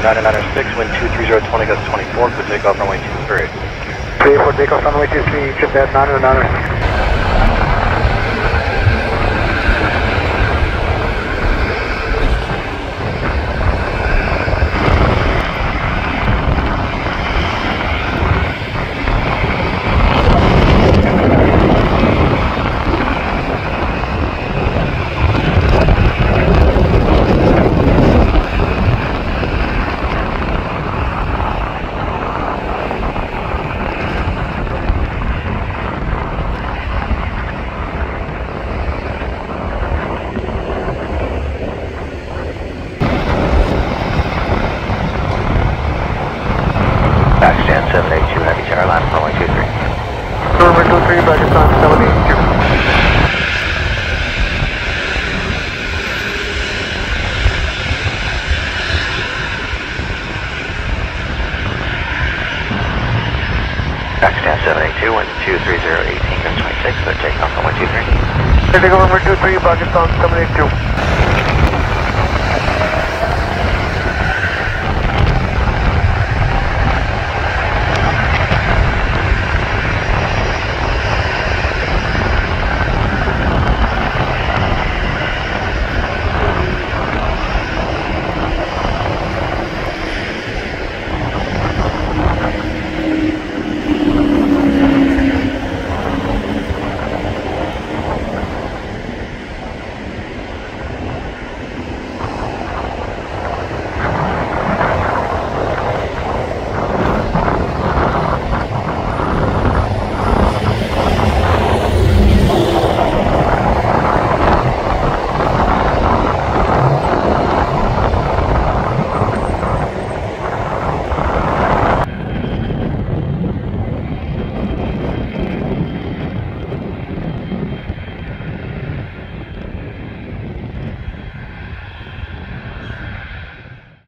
9996, wind 23020 gust 24, good takeoff runway 23. Clear for takeoff runway 23, Trinidad 9996. Pakistan 782, Heavy Tower line, runway 23. November 23, Pakistan 782. Pakistan 782, wind 23018, gust 26, good takeoff runway 23. Clear takeoff runway 23, Pakistan 782.